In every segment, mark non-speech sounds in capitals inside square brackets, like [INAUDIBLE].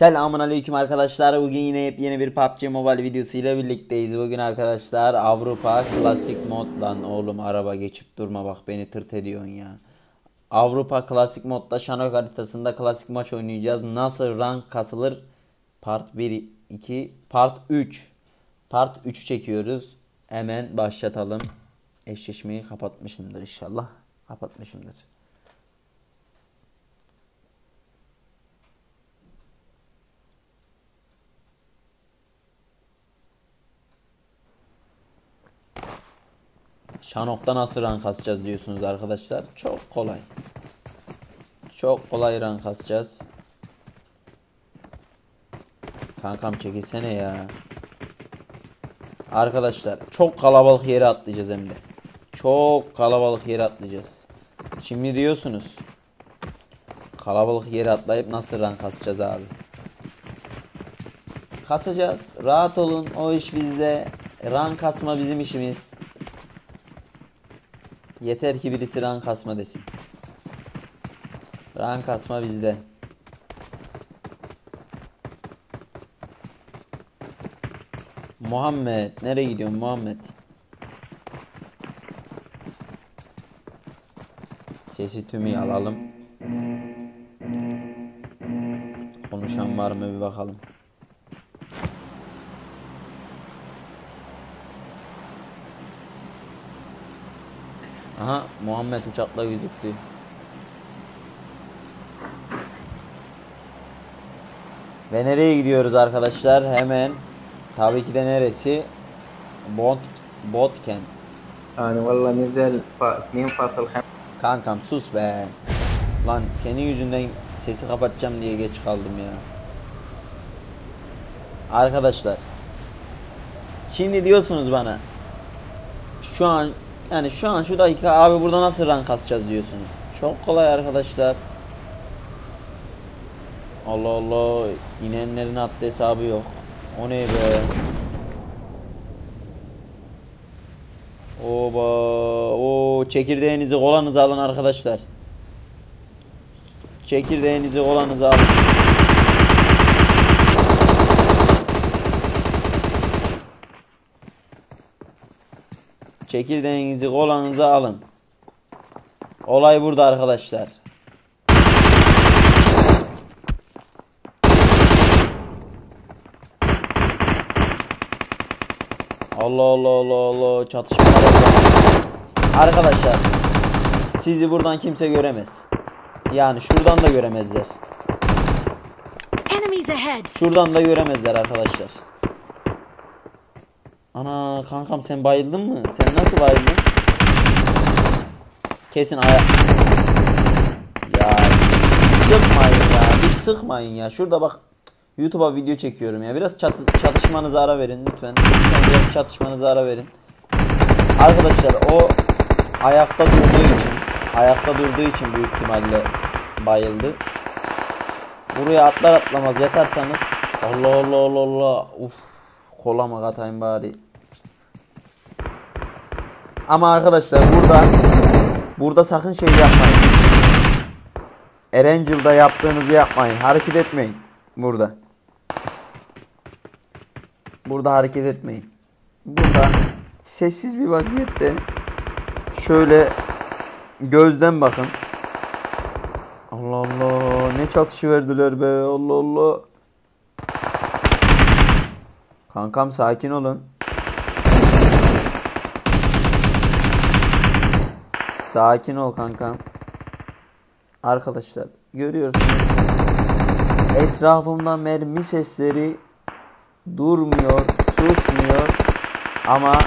Selamun aleyküm arkadaşlar. Bugün yine yepyeni bir PUBG Mobile videosu ile birlikteyiz. Bugün arkadaşlar Avrupa Klasik moddan oğlum araba geçip durma bak beni tırt ediyorsun ya. Avrupa Klasik modda Şanok haritasında klasik maç oynayacağız. Nasıl rank kasılır? Part 1 2 Part 3. Part 3'ü çekiyoruz. Hemen başlatalım. Eşleşmeyi kapatmışımdır inşallah. Kapatmışımdır. Şanok'ta nasıl rank kasacağız diyorsunuz arkadaşlar. Çok kolay. Çok kolay rank kasacağız. Kankam çekilsene ya. Arkadaşlar çok kalabalık yere atlayacağız hem de. Çok kalabalık yere atlayacağız. Şimdi diyorsunuz. Kalabalık yere atlayıp nasıl rank kasacağız abi? Kasacağız. Rahat olun. O iş bizde. Rank kasma bizim işimiz. Yeter ki birisi rank kasma desin. Rank kasma bizde. Muhammed nereye gidiyorsun Muhammed? Sesi tümü alalım. Konuşan var mı bir bakalım. Aha Muhammed uçakla gözüktü. Ve nereye gidiyoruz arkadaşlar? Hemen tabii ki de neresi? Bot Botken. Yani vallahi güzel min fasıl Kankam sus be. Lan senin yüzünden sesi kapatacağım diye geç kaldım ya. Arkadaşlar. Şimdi diyorsunuz bana. Şu an yani şu an şu dakika abi burada nasıl rank kasacağız diyorsunuz. Çok kolay arkadaşlar. Allah Allah inenlerin adlı hesabı yok. O ne be? Oba o çekirdeğinizi kolanızı alın arkadaşlar. Çekirdeğinizi kolanızı alın. Çekirdeğinizi kolanızı alın. Olay burada arkadaşlar. Allah Allah Allah Allah çatışmalar oldu. Arkadaşlar sizi buradan kimse göremez. Yani şuradan da göremezler. Şuradan da göremezler arkadaşlar. Ana kankam sen bayıldın mı? Sen nasıl bayıldın? Kesin ayak. Ya sıkmayın ya. Bir sıkmayın ya. Şurada bak YouTube'a video çekiyorum ya. Biraz çatı, çatışmanıza ara verin lütfen. Lütfen biraz çatışmanıza ara verin. Arkadaşlar o ayakta durduğu için ayakta durduğu için büyük ihtimalle bayıldı. Buraya atlar atlamaz yatarsanız Allah Allah Allah Allah uf kolama katayım bari. Ama arkadaşlar burada burada sakın şey yapmayın. Erangel'da yaptığınızı yapmayın. Hareket etmeyin burada. Burada hareket etmeyin. Burada sessiz bir vaziyette şöyle gözden bakın. Allah Allah ne çatışı verdiler be Allah Allah. Kankam sakin olun. Sakin ol kankam. Arkadaşlar görüyorsunuz. Etrafımda mermi sesleri durmuyor, susmuyor. Ama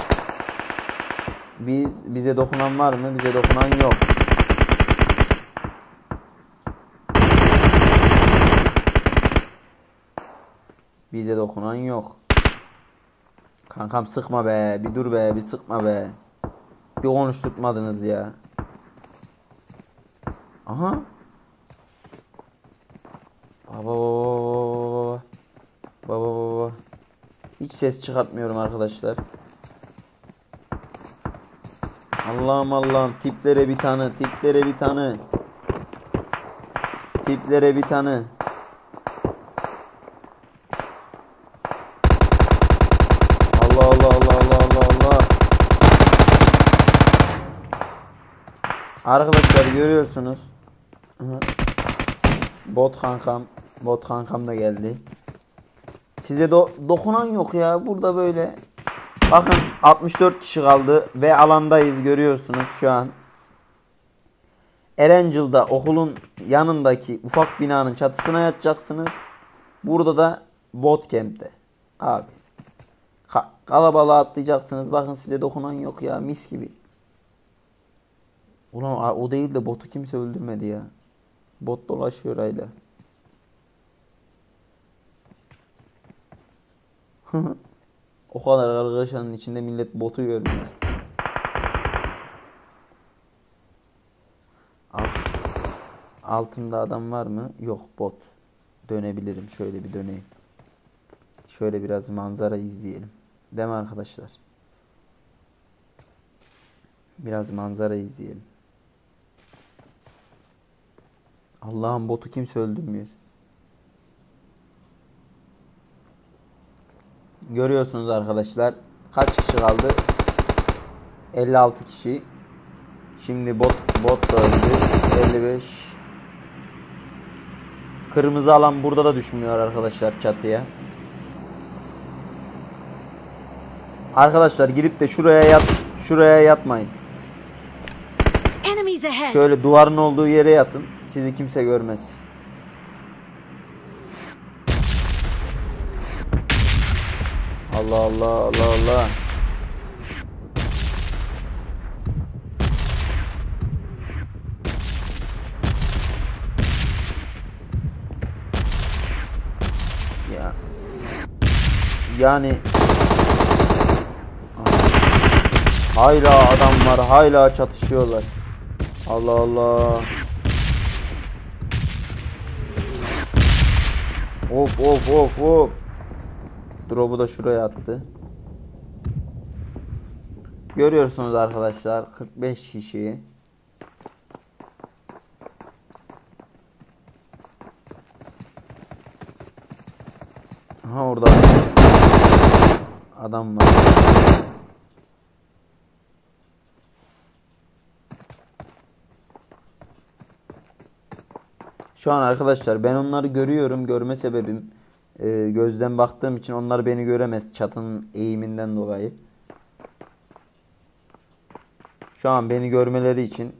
biz bize dokunan var mı? Bize dokunan yok. Bize dokunan yok. Kankam sıkma be. Bir dur be. Bir sıkma be. Bir konuşturtmadınız ya. Aha. Baba baba baba baba baba. Hiç ses çıkartmıyorum arkadaşlar. Allah'ım Allah'ım tiplere bir tane tiplere bir tane. Tiplere bir tane. Allah Allah Allah Allah Allah Allah. Arkadaşlar görüyorsunuz. Bot kankam. Bot kankam da geldi. Size do- dokunan yok ya. Burada böyle. Bakın 64 kişi kaldı ve alandayız görüyorsunuz şu an. Erangel'da okulun yanındaki ufak binanın çatısına yatacaksınız. Burada da bot camp'te. Abi. Ka- kalabalığa atlayacaksınız. Bakın size dokunan yok ya. Mis gibi. Ulan o değil de botu kimse öldürmedi ya. Bot dolaşıyor hala. [LAUGHS] o kadar arkadaşların içinde millet botu görmüyor. Alt, altımda adam var mı? Yok bot. Dönebilirim. Şöyle bir döneyim. Şöyle biraz manzara izleyelim. Değil mi arkadaşlar? Biraz manzara izleyelim. Allah'ın botu kimse öldürmüyor. Görüyorsunuz arkadaşlar. Kaç kişi kaldı? 56 kişi. Şimdi bot bot da öldü. 55. Kırmızı alan burada da düşmüyor arkadaşlar çatıya. Arkadaşlar gidip de şuraya yat şuraya yatmayın. Şöyle duvarın olduğu yere yatın. Sizi kimse görmez. Allah Allah Allah Allah. Ya. Yani Hala adamlar hala çatışıyorlar. Allah Allah. Of of of of. Drop'u da şuraya attı. Görüyorsunuz arkadaşlar 45 kişi. Ha orada adam var. Şu an arkadaşlar ben onları görüyorum. Görme sebebim e, gözden baktığım için onlar beni göremez çatının eğiminden dolayı. Şu an beni görmeleri için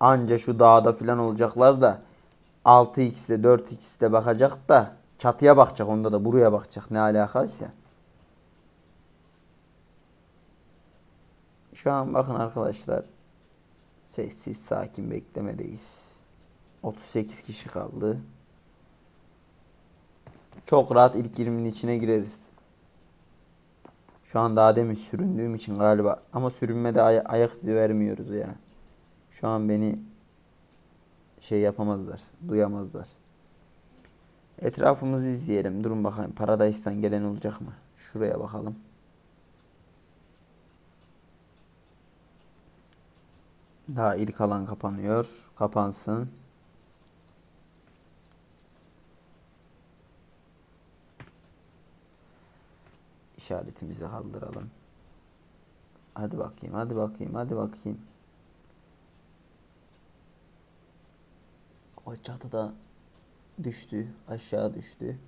anca şu dağda filan olacaklar da 6x'de 4x'de bakacak da çatıya bakacak onda da buraya bakacak ne alakaysa. Şu an bakın arkadaşlar sessiz sakin beklemedeyiz. 38 kişi kaldı. Çok rahat ilk 20'nin içine gireriz. Şu an daha demin süründüğüm için galiba. Ama sürünmede ay- ayak izi vermiyoruz ya. Şu an beni şey yapamazlar. Duyamazlar. Etrafımızı izleyelim. Durun bakalım. Paradise'dan gelen olacak mı? Şuraya bakalım. Daha ilk alan kapanıyor. Kapansın. İşaretimizi kaldıralım. Hadi bakayım, hadi bakayım, hadi bakayım. O çatıda düştü, aşağı düştü.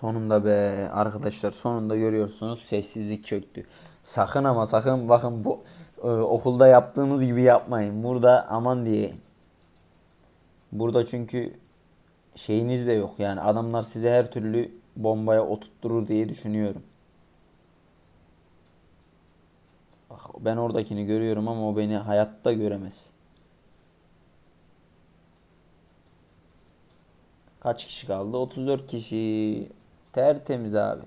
Sonunda be arkadaşlar sonunda görüyorsunuz sessizlik çöktü. Sakın ama sakın bakın bu e, okulda yaptığımız gibi yapmayın. Burada aman diye Burada çünkü şeyiniz de yok. Yani adamlar size her türlü bombaya oturtturur diye düşünüyorum. Bak ben oradakini görüyorum ama o beni hayatta göremez. Kaç kişi kaldı? 34 kişi. Tertemiz abi.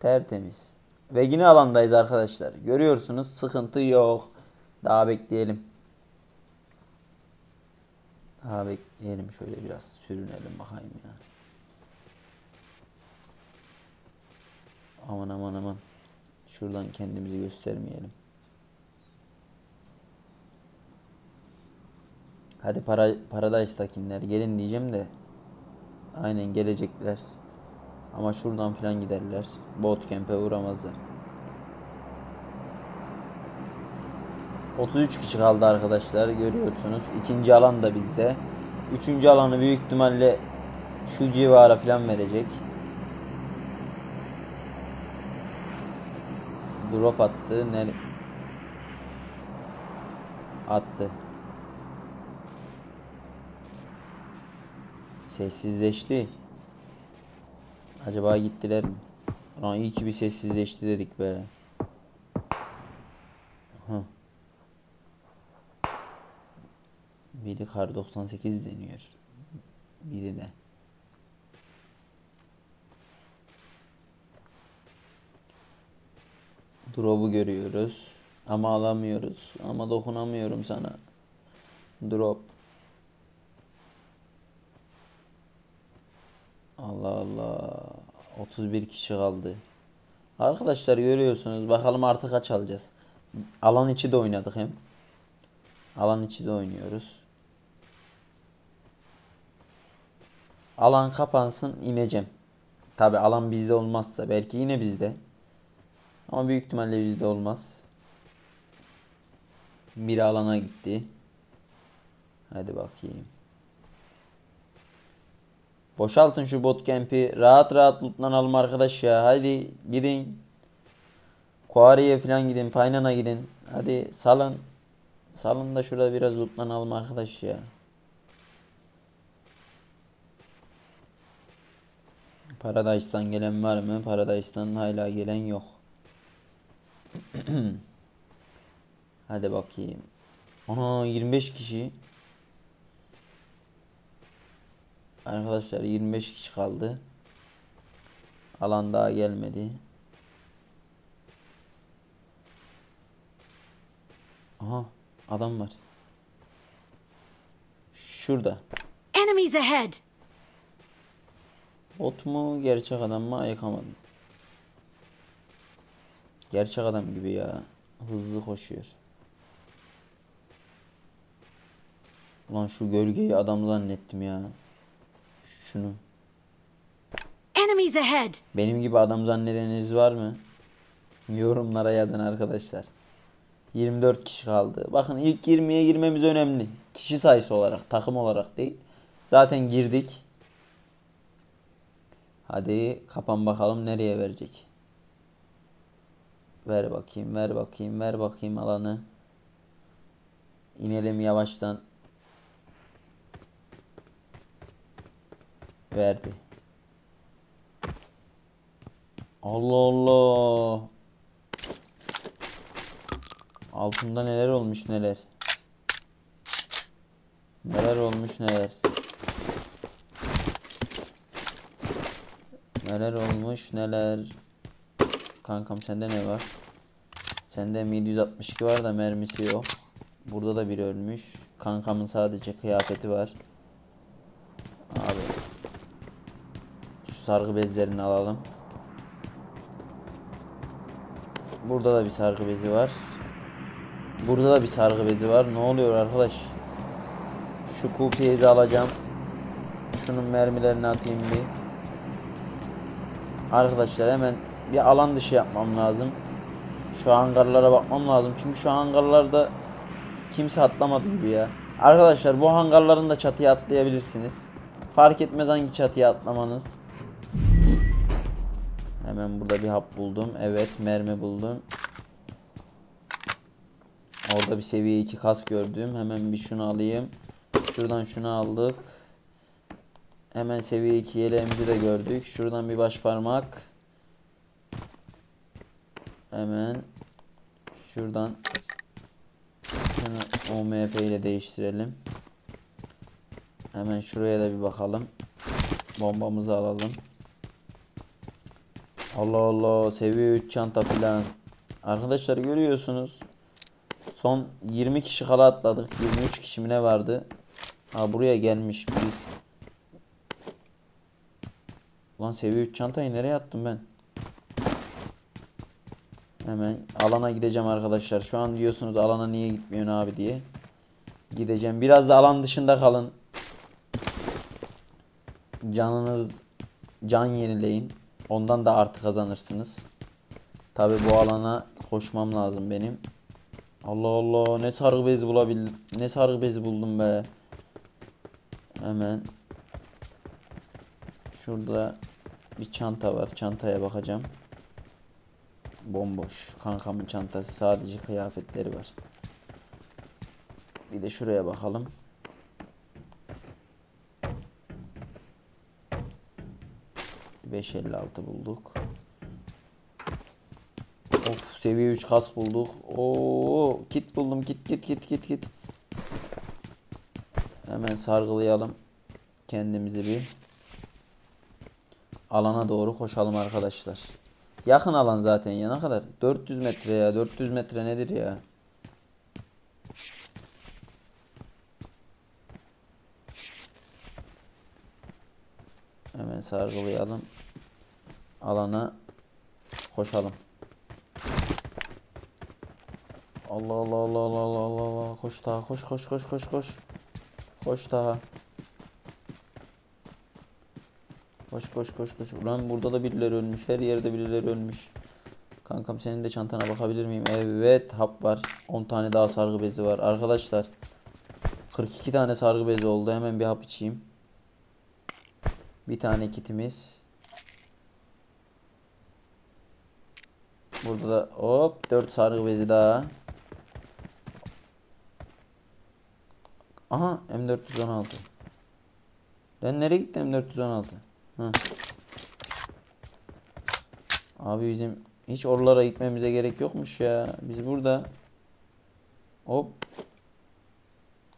Tertemiz. Ve yine alandayız arkadaşlar. Görüyorsunuz sıkıntı yok. Daha bekleyelim. Daha bekleyelim şöyle biraz sürünelim bakayım ya. Aman aman aman. Şuradan kendimizi göstermeyelim. Hadi para, Paradise'dakiler gelin diyeceğim de. Aynen gelecekler. Ama şuradan falan giderler. Bootcamp'e uğramazlar. 33 kişi kaldı arkadaşlar görüyorsunuz. İkinci alan da bizde. Üçüncü alanı büyük ihtimalle şu civara falan verecek. Drop attı. Ne? Attı. Sessizleşti. Acaba gittiler mi? Lan iyi ki bir sessizleşti dedik be. Biri kar 98 deniyor. Biri de. Drop'u görüyoruz. Ama alamıyoruz. Ama dokunamıyorum sana. Drop. Allah Allah. 31 kişi kaldı. Arkadaşlar görüyorsunuz. Bakalım artık kaç alacağız. Alan içi de oynadık hem. Alan içi de oynuyoruz. Alan kapansın ineceğim. Tabi alan bizde olmazsa belki yine bizde. Ama büyük ihtimalle bizde olmaz. Bir alana gitti. Hadi bakayım. Boşaltın şu bootcamp'i. Rahat rahat lootlanalım arkadaş ya. Haydi gidin. Kuariye falan gidin. Paynan'a gidin. Hadi salın. Salın da şurada biraz lootlanalım arkadaş ya. Paradise'dan gelen var mı? Paradise'dan hala gelen yok. [CLEARS THROAT] Hadi bakayım. Ana 25 kişi. Arkadaşlar 25 kişi kaldı. Alan daha gelmedi. Aha adam var. Şurada. Enemies ahead! Bot mu gerçek adam mı ayıkamadım. Gerçek adam gibi ya. Hızlı koşuyor. Ulan şu gölgeyi adam zannettim ya. Şunu. Enemies ahead! Benim gibi adam zannedeniniz var mı? Yorumlara yazın arkadaşlar. 24 kişi kaldı. Bakın ilk 20'ye girmemiz önemli. Kişi sayısı olarak, takım olarak değil. Zaten girdik. Hadi kapan bakalım nereye verecek. Ver bakayım, ver bakayım, ver bakayım alanı. İnelim yavaştan. Verdi. Allah Allah. Altında neler olmuş neler. Neler olmuş neler. Neler olmuş neler. Kankam sende ne var? Sende M762 var da mermisi yok. Burada da biri ölmüş. Kankamın sadece kıyafeti var. Abi. Şu sargı bezlerini alalım. Burada da bir sargı bezi var. Burada da bir sargı bezi var. Ne oluyor arkadaş? Şu kupiyezi alacağım. Şunun mermilerini atayım bir. Arkadaşlar hemen bir alan dışı yapmam lazım. Şu hangarlara bakmam lazım. Çünkü şu hangarlarda kimse atlamadı gibi ya. Arkadaşlar bu hangarların da çatıya atlayabilirsiniz. Fark etmez hangi çatıya atlamanız. Hemen burada bir hap buldum. Evet mermi buldum. Orada bir seviye 2 kas gördüm. Hemen bir şunu alayım. Şuradan şunu aldık. Hemen seviye 2 yeleğimizi de gördük. Şuradan bir baş parmak. Hemen şuradan şunu OMF ile değiştirelim. Hemen şuraya da bir bakalım. Bombamızı alalım. Allah Allah seviye 3 çanta filan. Arkadaşlar görüyorsunuz. Son 20 kişi kala atladık. 23 kişi mi ne vardı? Ha buraya gelmiş biz. Lan seviye 3 çantayı nereye attım ben? Hemen alana gideceğim arkadaşlar. Şu an diyorsunuz alana niye gitmiyorsun abi diye. Gideceğim. Biraz da alan dışında kalın. Canınız can yenileyin. Ondan da artı kazanırsınız. Tabi bu alana koşmam lazım benim. Allah Allah ne sargı bezi bulabildim. Ne sargı bezi buldum be. Hemen. Şurada bir çanta var. Çantaya bakacağım. Bomboş. Kankamın çantası. Sadece kıyafetleri var. Bir de şuraya bakalım. Beş elli altı bulduk. Of seviye 3 kas bulduk. Oo kit buldum kit kit kit kit kit. Hemen sargılayalım kendimizi bir. Alana doğru koşalım arkadaşlar. Yakın alan zaten ya ne kadar? 400 metre ya 400 metre nedir ya? Hemen sargılayalım. Alana koşalım. Allah Allah Allah Allah Allah Allah koş daha koş koş koş koş koş. Koş daha. Koş koş koş koş. Ulan burada da birileri ölmüş. Her yerde birileri ölmüş. Kankam senin de çantana bakabilir miyim? Evet hap var. 10 tane daha sargı bezi var. Arkadaşlar 42 tane sargı bezi oldu. Hemen bir hap içeyim. Bir tane kitimiz. Burada da hop 4 sargı bezi daha. Aha M416. Ben nereye gitti M416? Hı. Abi bizim hiç oralara gitmemize gerek yokmuş ya. Biz burada hop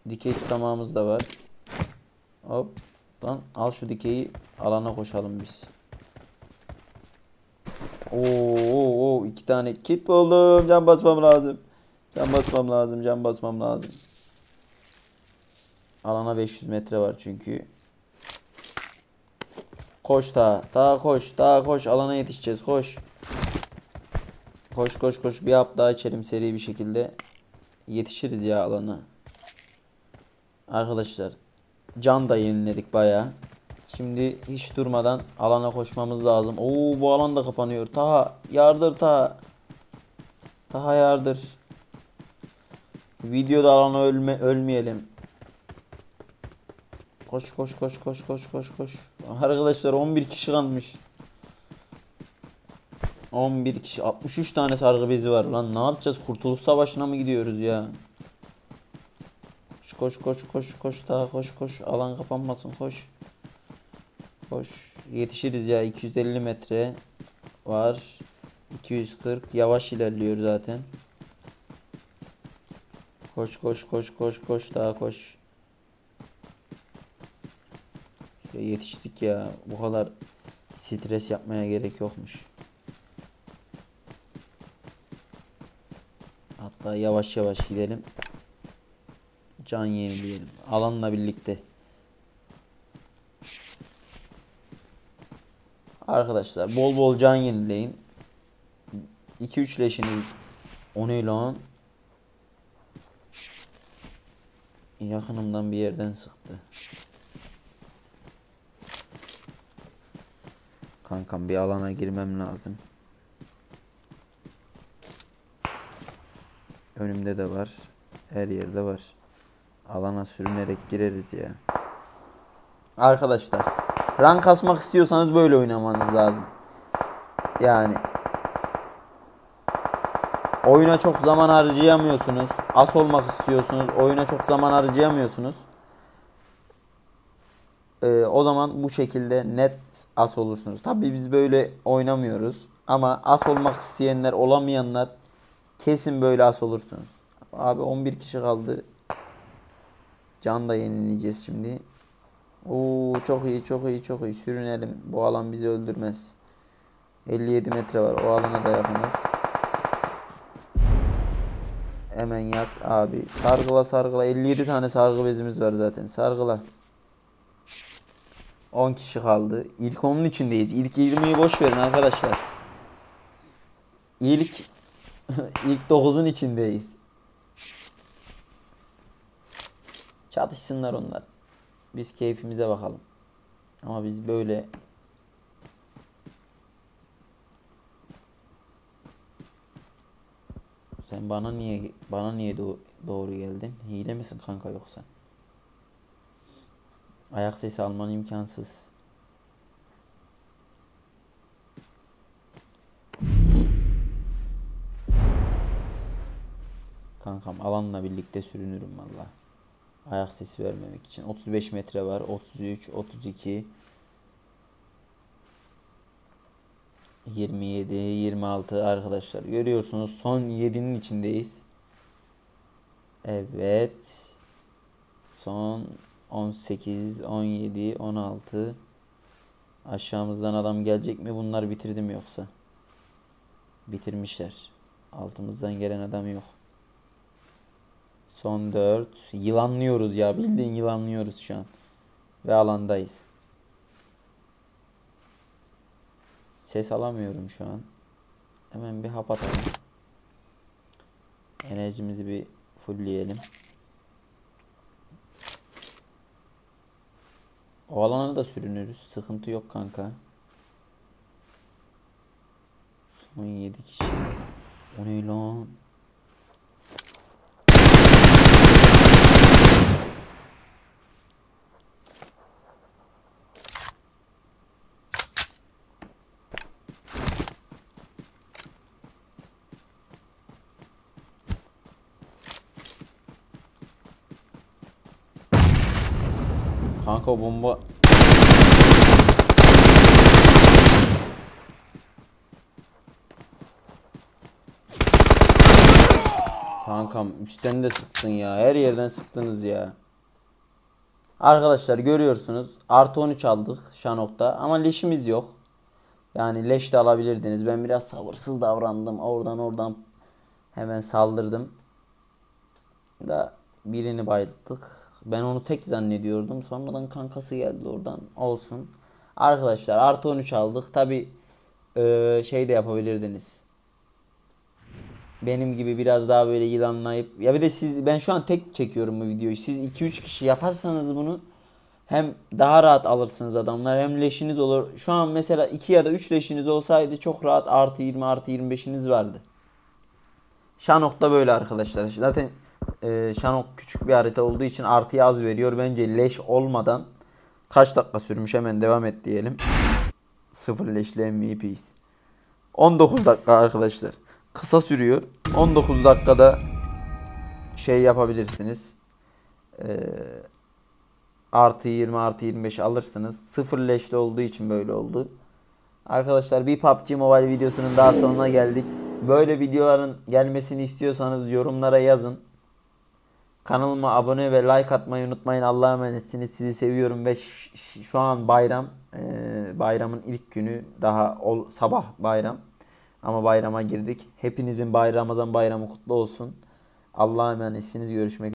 dikey tutamağımız da var. Hop lan al şu dikeyi alana koşalım biz. Oo, oo, oo iki tane kit buldum. Can basmam lazım. Can basmam lazım. Can basmam lazım. Alana 500 metre var çünkü. Koş daha. Daha koş. Daha koş. Alana yetişeceğiz. Koş. Koş koş koş. Bir hap daha içelim seri bir şekilde. Yetişiriz ya alana. Arkadaşlar. Can da yeniledik baya. Şimdi hiç durmadan alana koşmamız lazım. Oo bu alan da kapanıyor. Taha yardır Taha. Taha yardır. Videoda alana ölme ölmeyelim. Koş koş koş koş koş koş koş. Arkadaşlar 11 kişi kalmış. 11 kişi. 63 tane sargı bezi var lan. Ne yapacağız? Kurtuluş savaşına mı gidiyoruz ya? Koş koş koş koş daha koş koş. Alan kapanmasın koş. Koş. Yetişiriz ya. 250 metre var. 240 yavaş ilerliyor zaten. Koş koş koş koş koş. Daha koş ya yetiştik ya bu kadar stres yapmaya gerek yokmuş Hatta yavaş yavaş gidelim. Can yenileyelim. Alanla birlikte. Arkadaşlar bol bol can yenileyin. 2-3 leşiniz. O ne lan? Yakınımdan bir yerden sıktı. Kankam bir alana girmem lazım. Önümde de var. Her yerde var. Alana sürünerek gireriz ya. Arkadaşlar rank kasmak istiyorsanız böyle oynamanız lazım. Yani oyuna çok zaman harcayamıyorsunuz. As olmak istiyorsunuz. Oyuna çok zaman harcayamıyorsunuz. Ee, o zaman bu şekilde net as olursunuz. Tabii biz böyle oynamıyoruz. Ama as olmak isteyenler olamayanlar Kesin böyle as olursunuz. Abi 11 kişi kaldı. Can da yenileyeceğiz şimdi. Oo çok iyi çok iyi çok iyi. Sürünelim. Bu alan bizi öldürmez. 57 metre var. O alana da yakınız. Hemen yat abi. Sargıla sargıla. 57 tane sargı bezimiz var zaten. Sargıla. 10 kişi kaldı. İlk 10'un içindeyiz. İlk 20'yi boş verin arkadaşlar. İlk [LAUGHS] ilk 9'un içindeyiz. Çatışsınlar onlar. Biz keyfimize bakalım. Ama biz böyle Sen bana niye bana niye doğru geldin? Hile misin kanka yoksa? Ayak sesi alman imkansız. Kankam alanla birlikte sürünürüm valla. Ayak sesi vermemek için. 35 metre var. 33, 32, 27, 26 arkadaşlar. Görüyorsunuz son 7'nin içindeyiz. Evet. Son 18, 17, 16. Aşağımızdan adam gelecek mi? Bunlar bitirdi mi yoksa? Bitirmişler. Altımızdan gelen adam yok. Son 4. Yılanlıyoruz ya. Bildiğin yılanlıyoruz şu an. Ve alandayız. Ses alamıyorum şu an. Hemen bir hap atalım. Enerjimizi bir fullleyelim. O alana da sürünürüz. Sıkıntı yok kanka. Son 7 kişi. O ne lan? Kanka bomba Kankam üstten de sıktın ya. Her yerden sıktınız ya. Arkadaşlar görüyorsunuz. Artı 13 aldık Şanok'ta. Ama leşimiz yok. Yani leş de alabilirdiniz. Ben biraz sabırsız davrandım. Oradan oradan hemen saldırdım. Da birini bayılttık. Ben onu tek zannediyordum. Sonradan kankası geldi oradan. Olsun. Arkadaşlar artı 13 aldık. Tabi şey de yapabilirdiniz. Benim gibi biraz daha böyle yılanlayıp ya bir de siz ben şu an tek çekiyorum bu videoyu. Siz 2-3 kişi yaparsanız bunu hem daha rahat alırsınız adamlar hem leşiniz olur. Şu an mesela 2 ya da 3 leşiniz olsaydı çok rahat artı 20 artı 25'iniz vardı. Şanok'ta böyle arkadaşlar. Zaten e, Şanok küçük bir harita olduğu için artıya az veriyor. Bence leş olmadan kaç dakika sürmüş hemen devam et diyelim. Sıfır leşli MVP'yiz. 19 dakika arkadaşlar. Kısa sürüyor. 19 dakikada şey yapabilirsiniz. Ee, artı 20 artı 25 alırsınız. Sıfır leşli olduğu için böyle oldu. Arkadaşlar bir PUBG Mobile videosunun daha sonuna geldik. Böyle videoların gelmesini istiyorsanız yorumlara yazın. Kanalıma abone ve like atmayı unutmayın. Allah'a emanetsiniz. Sizi seviyorum ve şu an bayram. Ee, bayramın ilk günü. Daha ol, sabah bayram. Ama bayrama girdik. Hepinizin bayram Ramazan bayramı kutlu olsun. Allah'a emanetsiniz. Görüşmek